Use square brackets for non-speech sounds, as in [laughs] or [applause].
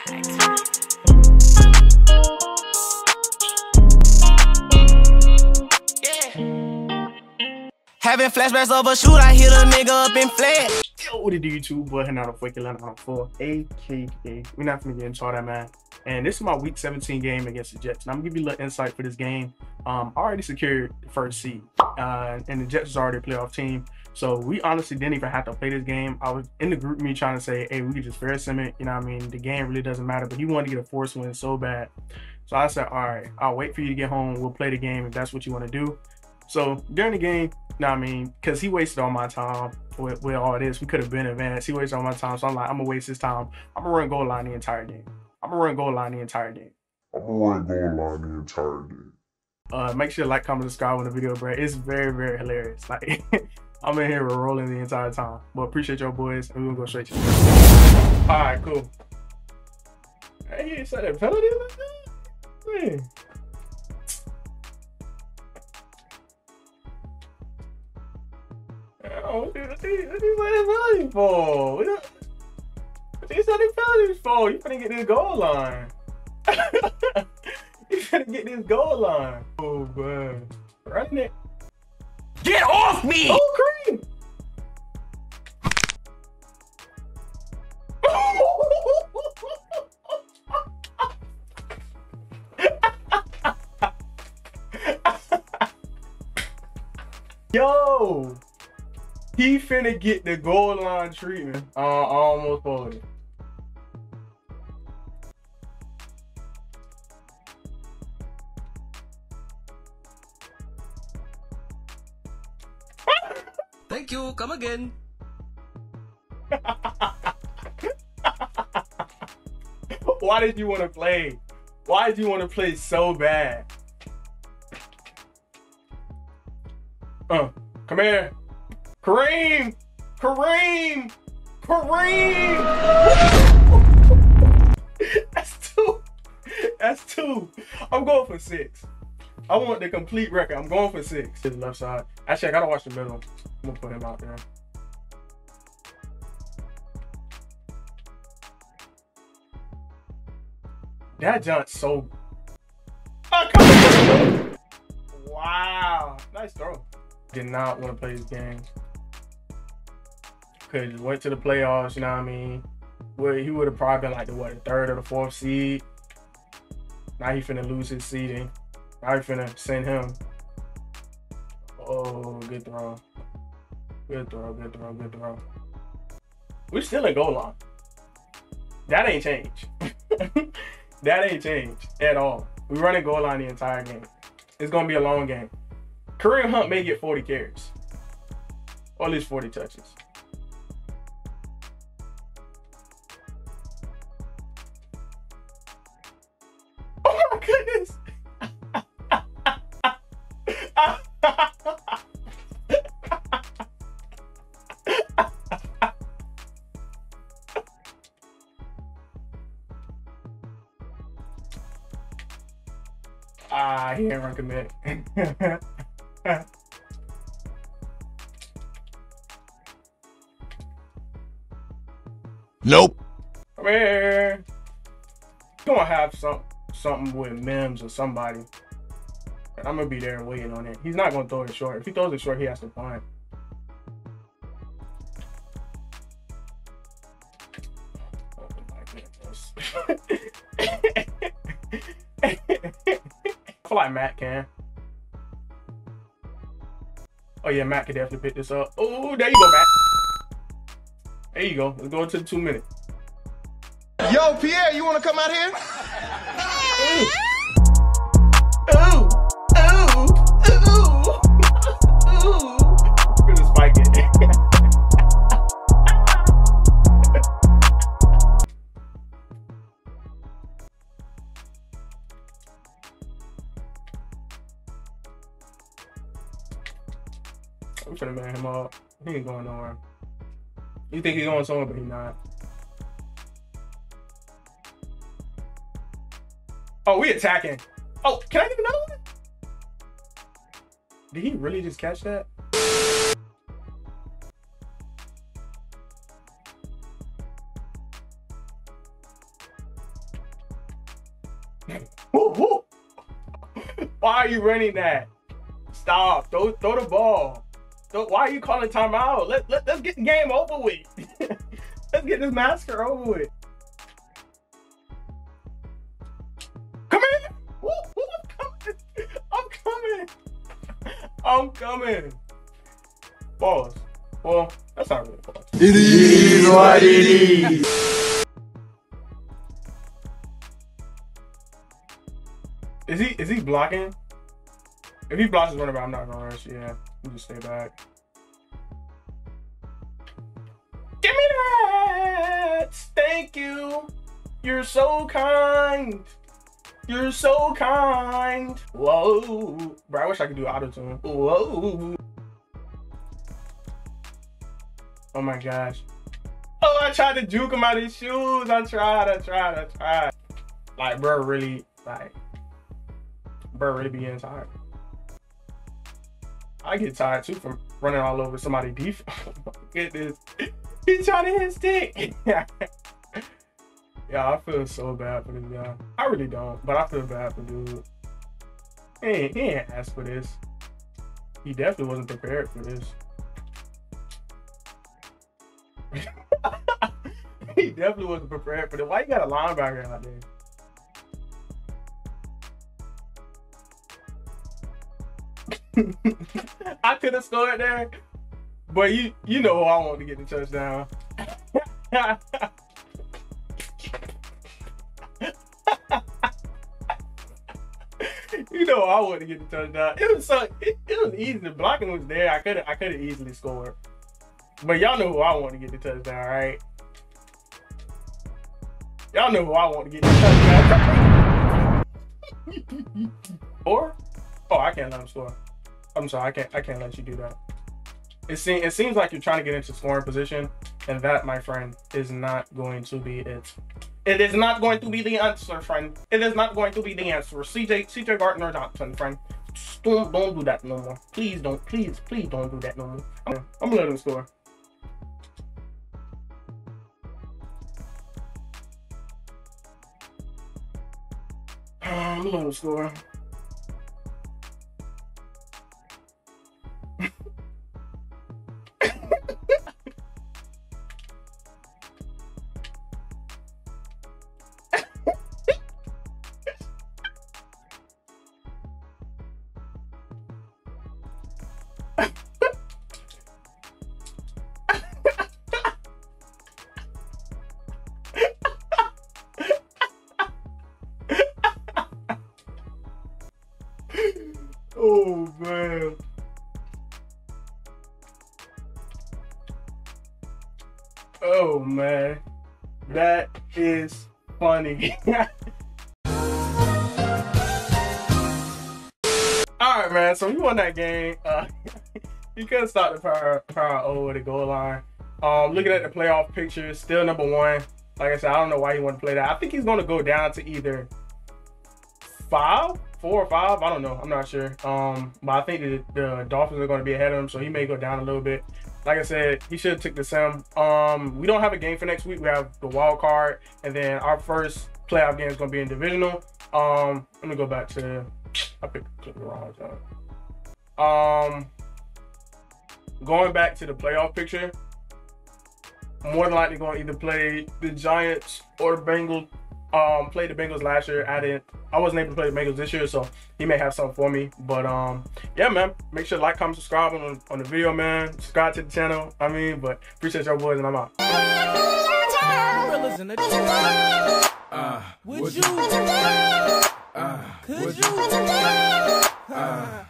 Having flashbacks of a shoot, I hit a nigga up in flat. Yo, what it do, YouTube? Boy, fucking Atlanta on four, aka. We're not gonna get into all that, man. And this is my week 17 game against the Jets. And I'm gonna give you a little insight for this game. Um, I already secured the first seed, uh, and the Jets is already a playoff team. So we honestly didn't even have to play this game. I was in the GroupMe trying to say, hey, we could just fair sim it. You know what I mean? The game really doesn't matter, but he wanted to get a force win so bad. So I said, all right, I'll wait for you to get home. We'll play the game if that's what you want to do. So during the game, you know what I mean? Because he wasted all my time with, with all this. We could have been advanced. He wasted all my time. So I'm like, I'm going to waste his time. I'm going to run goal line the entire game. I'm going to run goal line the entire game. I'm gonna run goal line the entire game. Uh, make sure to like, comment, subscribe on the video, bro. It's very, very hilarious. Like, [laughs] I'm in here rolling the entire time. But appreciate y'all boys, and we're gonna go straight to it. All right, cool. Hey, you said that penalty like that? Man. Oh, what is that penalty for? What is- what is that penalty for? You finna get this goal line. [laughs] you finna get this goal line. Oh, man. Running it. Get off me! Oh, Yo! He finna get the goal line treatment. Uh, I almost pulled it. Thank you. Come again. [laughs] Why did you want to play? Why did you want to play so bad? Uh, come here. Kareem! Kareem! Kareem! [laughs] That's two. That's two. I'm going for six. I want the complete record. I'm going for six. To the left side. Actually, I gotta watch the middle. I'm gonna put him out there. That jump's so. Oh! [laughs] Wow, nice throw. Did not want to play this game. Could just went to the playoffs. You know what I mean? Where he would have probably been like the what, the third or the fourth seed. Now he finna lose his seeding. Now he finna send him. Oh, good throw. Good throw, good throw, good throw. We're still in goal line. That ain't changed. [laughs] that ain't changed at all. We running goal line the entire game. It's gonna be a long game. Kareem Hunt may get 40 carries. Or at least 40 touches. Oh my goodness! Ah, he ain't [laughs] Nope. Come here. You gonna have some something with Mims or somebody. And I'm gonna be there waiting on it. He's not gonna throw it short. If he throws it short, he has to. Oh. [laughs] I like Matt can. Oh yeah, Matt could definitely pick this up. Oh, there you go, Matt. There you go. Let's go into the two minutes. Yo, Pierre, you want to come out here? He ain't going nowhere. You think he's going somewhere, but he's not. Oh, we attacking. Oh, can I get another one? Did he really just catch that? [laughs] Why are you running that? Stop. Throw, throw the ball. Why are you calling timeout? Let, let, let's get the game over with. [laughs] let's get this massacre over with. Come in. Woo, woo, I'm coming. I'm coming. I'm coming. Balls. Well, that's not really balls. It is what it is. Is he is he blocking? If he blocks his running back, I'm not gonna rush. Yeah, we'll just stay back. Give me that! Thank you. You're so kind. You're so kind. Whoa, bro. I wish I could do auto tune. Whoa. Oh my gosh. Oh, I tried to juke him out of his shoes. I tried. I tried. I tried. Like, bro, really, like, bro, really be tired. I get tired too from running all over somebody deep. Oh [laughs] my goodness. He's trying to hit stick. [laughs] yeah, I feel so bad for this guy. I really don't, but I feel bad for dude. He ain't, he ain't asked for this. He definitely wasn't prepared for this. [laughs] he definitely wasn't prepared for this. Why you got a linebacker out there? [laughs] I could have scored there, but you you know I want to get the touchdown. [laughs] you know I want to get the touchdown. It was so it, it was easy. The blocking was there. I could I could have easily scored. But y'all know who I want to get the touchdown, right? Y'all know who I want to get the touchdown. [laughs] or oh, I can't let him score. I'm sorry, I can't I can't let you do that. It seems it seems like you're trying to get into scoring position, and that, my friend, is not going to be it. It is not going to be the answer, friend. It is not going to be the answer. CJ CJ Gardner Johnson, friend. Don't don't do that no more. Please don't. Please please don't do that no more. I'm, I'm gonna let him score. I'm gonna score. Oh man. That is funny. [laughs] Alright man, so we won that game. Uh [laughs] he couldn't stop the power power over the goal line. Um looking at the playoff picture, still number one. Like I said, I don't know why he wanted to play that. I think he's gonna go down to either five four or five. I don't know. I'm not sure. Um, but I think the, the Dolphins are going to be ahead of him, so he may go down a little bit. Like I said, he should have took the sim. Um, we don't have a game for next week. We have the wild card, and then our first playoff game is going to be in divisional. Um, let me go back to. I picked the wrong time. Um, going back to the playoff picture. More than likely going to either play the Giants or the Bengals um played the Bengals last year. I didn't I wasn't able to play the Bengals this year, so he may have something for me. But um yeah man, make sure to like, comment, subscribe on, on the video, man. Subscribe to the channel. I mean, but appreciate y'all boys and I'm out. Uh, would you? Uh, would you?